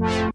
Bye.